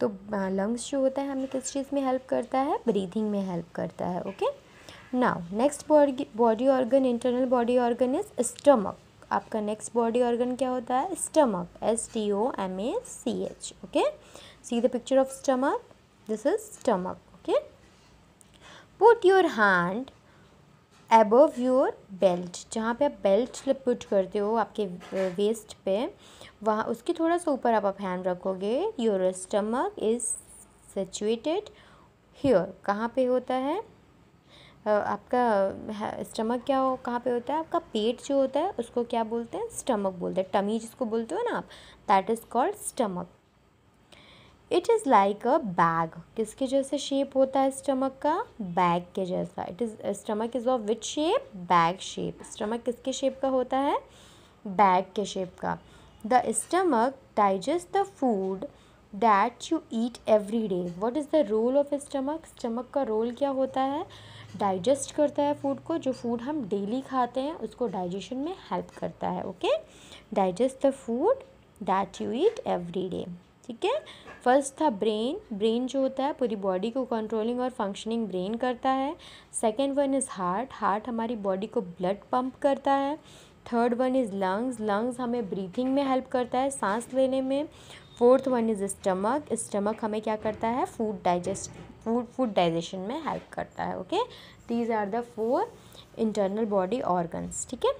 तो लंग्स जो होता है हमें किस चीज़ में हेल्प करता है? ब्रीथिंग में हेल्प करता है okay now next body body organ internal body organ is stomach आपका नेक्स्ट बॉडी ऑर्गन क्या होता है? Stomach S T O M A C H okay see the picture of stomach this is stomach okay put your hand above your belt जहाँ पे आप belt put करते हो आपके वेस्ट पे, वहाँ, उसके थोड़ा सा ऊपर आप आप हैंड रखोगे your stomach is situated here कहाँ पे होता है? आपका स्टमक क्या हो, कहाँ पे होता है? आपका पेट जो होता है, उसको क्या बोलते हैं? स्टमक बोलते हैं। टमी जिसको बोलते हो ना आप that is called stomach it is like a bag किसके जैसे शेप होता है स्टमक का? बैग के जैसा. It is stomach is of which shape bag shape stomach किसके शेप का होता है? बैग के शेप का. The stomach digest the food that you eat every day what is the role of stomach stomach का role क्या होता है? डाइजेस्ट करता है फ़ूड को. जो फ़ूड हम डेली खाते हैं, उसको डाइजेशन में हेल्प करता है okay digest the food that you eat every day ठीक है? फ़र्स्ट था ब्रेन ब्रेन जो होता है, पूरी बॉडी को कंट्रोलिंग और फंक्शनिंग ब्रेन करता है. Second one is heart heart हमारी बॉडी को ब्लड पंप करता है. Third one is lungs lungs हमें ब्रीथिंग में हेल्प करता है, सांस लेने में. Fourth one is stomach stomach हमें क्या करता है? Food digest food food digestion में हेल्प करता है okay these are the four internal body organs ठीक है?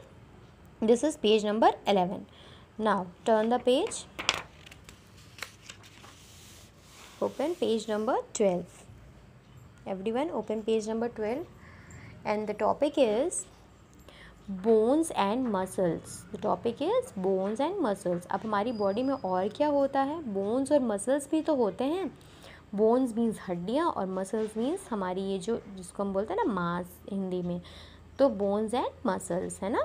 This is page number eleven now turn the page open page number 12 everyone, open page number 12 and the topic is bones and muscles the topic is bones and muscles अब हमारी body में और क्या होता है? Bones और muscles भी तो होते हैं। बोन्स मीन्स हड्डियाँ और मसल्स मीन्स हमारी ये जो, जिसको हम बोलते हैं ना, मांस हिंदी में। तो बोन्स एंड मसल्स है ना?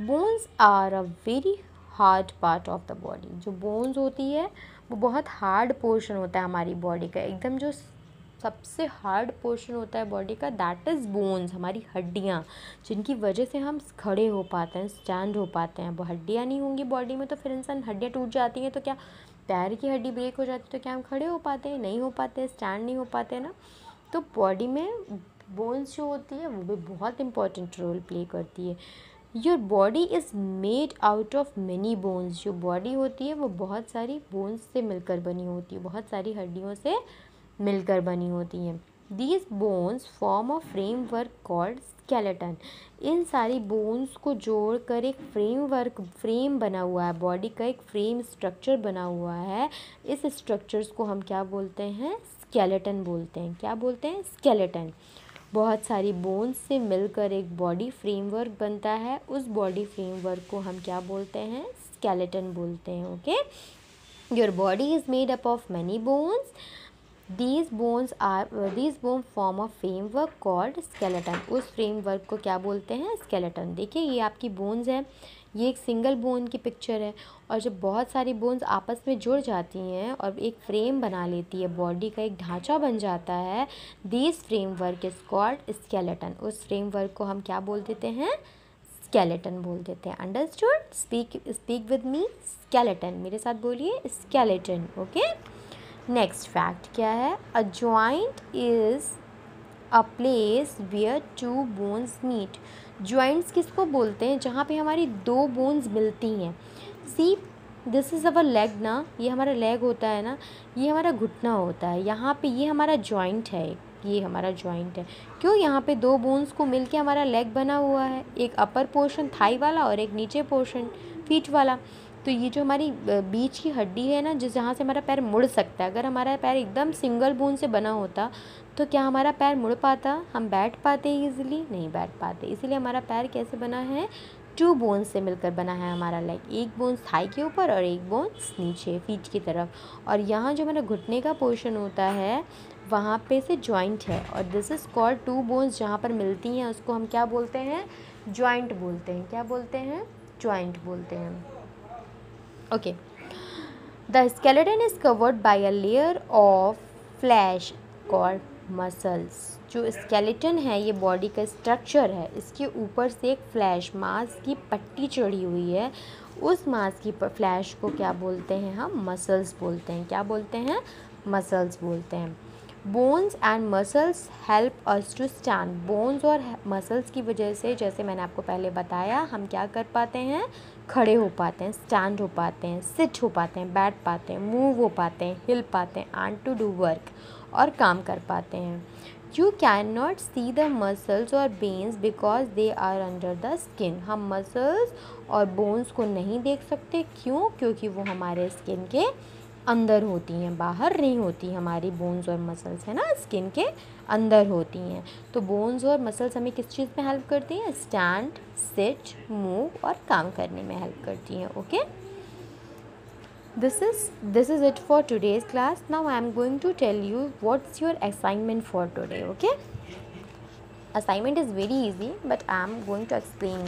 Bones are a very hard part of the body जो बोन्स होती है वो बहुत हार्ड पोर्शन होता है हमारी बॉडी का। एकदम जो सबसे हार्ड पोर्शन होता है बॉडी का दैट इज़ बोन्स हमारी हड्डियाँ, जिनकी वजह से हम खड़े हो पाते हैं स्टैंड हो पाते हैं। वो हड्डियाँ नहीं होंगी बॉडी में तो फिर इंसान हड्डियाँ टूट जाती हैं तो क्या पैर की हड्डी ब्रेक हो जाती है तो क्या हम खड़े हो पाते हैं? नहीं हो पाते स्टैंड नहीं हो पाते ना? तो बॉडी में बोन्स जो होती है, वो भी बहुत इंपॉर्टेंट रोल प्ले करती है। Your body is made out of many bones जो बॉडी होती है, वो बहुत सारी बोन्स से मिलकर बनी होती है। बहुत सारी हड्डियों से मिलकर बनी होती हैं। These bones form a framework called skeleton इन सारी बोन्स को जोड़कर एक फ्रेम वर्क फ्रेम बना हुआ है। बॉडी का एक फ्रेम स्ट्रक्चर बना हुआ है। इस स्ट्रक्चर्स को हम क्या बोलते हैं? स्केलेटन बोलते हैं। क्या बोलते हैं? स्केलेटन बहुत सारी बोन्स से मिलकर एक बॉडी फ्रेमवर्क बनता है। उस बॉडी फ्रेमवर्क को हम क्या बोलते हैं? स्केलेटन बोलते हैं okay your body is made up of many bones these bones are these bone form of framework called skeleton उस फ्रेमवर्क को क्या बोलते हैं? स्केलेटन देखिए, ये आपकी बोन्स है। ये एक सिंगल बोन की पिक्चर है। और जब बहुत सारी बोन्स आपस में जुड़ जाती हैं और एक फ्रेम बना लेती है बॉडी का एक ढांचा बन जाता है this framework is called skeleton उस फ्रेमवर्क को हम क्या बोल देते हैं? स्केलेटन बोल देते हैं। Understood speak speak with me skeleton मेरे साथ बोलिए स्केलेटन ओके नेक्स्ट फैक्ट क्या है? A joint is a place where two bones meet joints किसको बोलते हैं? जहाँ पे हमारी दो बोन्स मिलती हैं। See this is our leg ना? ये हमारा लेग होता है ना? ये हमारा घुटना होता है। यहाँ पे ये हमारा जॉइंट है। ये हमारा जॉइंट है। क्यों यहाँ पे दो बोन्स को मिलके हमारा लेग बना हुआ है? एक अपर पोर्शन थाई वाला और एक नीचे पोर्शन फीट वाला। तो ये जो हमारी बीच की हड्डी है ना, जिस जहाँ से हमारा पैर मुड़ सकता है, अगर हमारा पैर एकदम सिंगल बोन से बना होता तो क्या हमारा पैर मुड़ पाता? हम बैठ पाते इजीली नहीं बैठ पाते। इसीलिए हमारा पैर कैसे बना है? टू बोन्स से मिलकर बना है हमारा लेग एक बोन्स थाई के ऊपर और एक बोन्स नीचे फीट की तरफ़। और यहाँ जो हमारा घुटने का पोर्शन होता है, वहाँ पे से जॉइंट है। और this is called two bones जहाँ पर मिलती हैं, उसको हम क्या बोलते हैं? जॉइंट बोलते हैं। क्या बोलते हैं? जॉइंट बोलते हैं। Okay. The skeleton is covered by a layer of flesh called muscles. जो स्केलेटन है, ये बॉडी का स्ट्रक्चर है, इसके ऊपर से एक फ्लैश मांस की पट्टी चढ़ी हुई है। उस मांस की फ्लैश को क्या बोलते हैं हम? मसल्स बोलते हैं। क्या बोलते हैं? मसल्स बोलते हैं। Bones and muscles help us to stand bones और मसल्स की वजह से, जैसे मैंने आपको पहले बताया, हम क्या कर पाते हैं? खड़े हो पाते हैं स्टैंड हो पाते हैं सिट हो पाते हैं, बैठ पाते हैं मूव हो पाते हैं, हिल पाते हैं एंड टू डू वर्क और काम कर पाते हैं। You can not see the muscles और bones because they are under the skin हम मसल्स और बोन्स को नहीं देख सकते। क्यों? क्योंकि वो हमारे स्किन के अंदर होती हैं, बाहर नहीं होती हमारी बोन्स और मसल्स है ना? स्किन के अंदर होती हैं। तो बोन्स और मसल्स हमें किस चीज़ में हेल्प करती हैं? स्टैंड सिट मूव और काम करने में हेल्प करती हैं okay this is this is it for today's class now I am going to tell you what's your assignment for today okay assignment is very easy but I am going to explain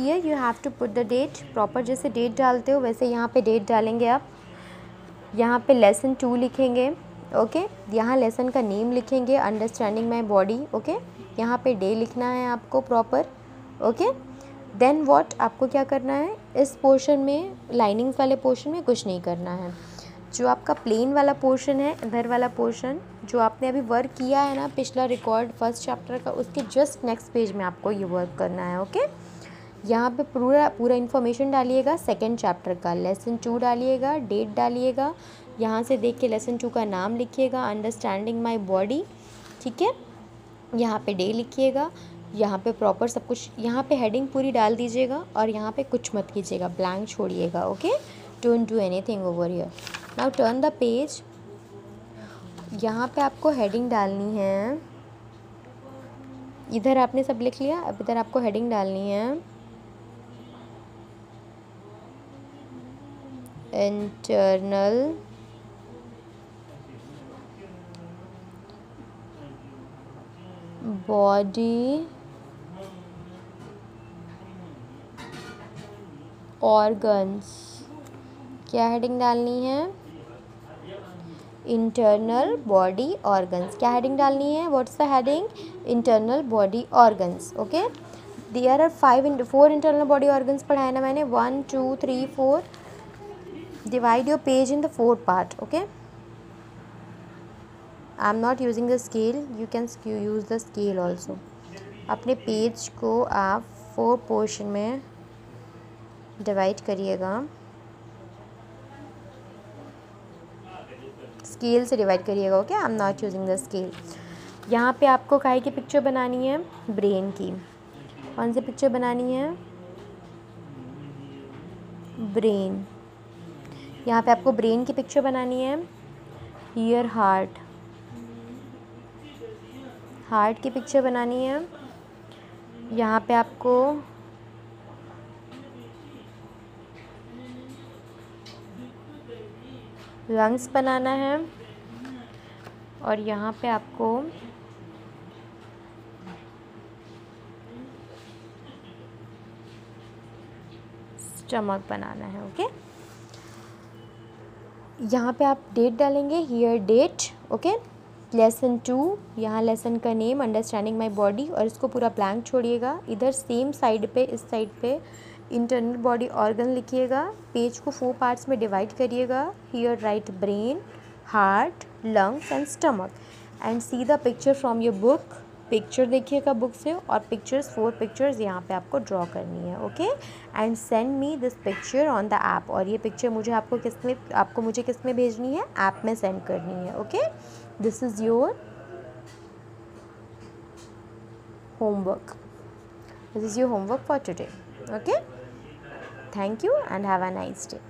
here you have to put the date proper जैसे date डालते हो, वैसे यहाँ पे date डालेंगे आप। यहाँ पे लेसन टू लिखेंगे ओके यहाँ लेसन का नेम लिखेंगे अंडरस्टैंडिंग माई बॉडी ओके यहाँ पे डे लिखना है आपको प्रॉपर ओके देन वॉट आपको क्या करना है? इस पोर्शन में लाइनिंग्स वाले पोर्शन में कुछ नहीं करना है। जो आपका प्लेन वाला पोर्शन है, इधर वाला पोर्शन जो आपने अभी वर्क किया है ना, पिछला रिकॉर्ड फ़र्स्ट चैप्टर का, उसके जस्ट नेक्स्ट पेज में आपको ये वर्क करना है ओके okay? यहाँ पे पूरा पूरा इन्फॉर्मेशन डालिएगा सेकेंड चैप्टर का लेसन टू डालिएगा डेट डालिएगा, यहाँ से देख के लेसन टू का नाम लिखिएगा अंडरस्टैंडिंग माई बॉडी ठीक है? यहाँ पे डे लिखिएगा, यहाँ पे प्रॉपर सब कुछ, यहाँ पे हेडिंग पूरी डाल दीजिएगा और यहाँ पे कुछ मत कीजिएगा blank छोड़िएगा okay don't do anything over here now turn the page यहाँ पे आपको हेडिंग डालनी है। इधर आपने सब लिख लिया, अब इधर आपको हेडिंग डालनी है। Internal body organs. क्या हेडिंग डालनी है? इंटरनल बॉडी ऑर्गन्स क्या हेडिंग डालनी है? What's the heading internal body organs okay there are five four internal body organs पढ़ाए ना मैंने. One two three four divide your page in the four part, okay? I'm not using the scale. You can use the scale also. अपने page को आप four portion में divide करिएगा। Scale से divide करिएगा okay I am not using the scale यहाँ पे आपको काय की पिक्चर बनानी है? ब्रेन की। कौन सी पिक्चर बनानी है? ब्रेन यहाँ पे आपको ब्रेन की पिक्चर बनानी है। ईयर हार्ट हार्ट की पिक्चर बनानी है। यहाँ पे आपको लंग्स बनाना है। और यहाँ पे आपको स्टमक बनाना है ओके यहाँ पे आप डेट डालेंगे here date okay lesson two यहाँ लेसन का नेम अंडरस्टैंडिंग माई बॉडी और इसको पूरा ब्लैंक छोड़िएगा। इधर सेम साइड पे, इस साइड पे इंटरनल बॉडी ऑर्गन लिखिएगा। पेज को फोर पार्ट्स में डिवाइड करिएगा। Here write brain heart lungs and stomach and see the picture from your book picture देखिएगा बुक से और पिक्चर्स फोर पिक्चर्स यहाँ पे आपको ड्रॉ करनी है okay and send me this picture on the app और ये पिक्चर मुझे आपको किसमें, आपको मुझे किसमें भेजनी है? ऐप में सेंड करनी है okay this is your homework this is your homework for today okay thank you and have a nice day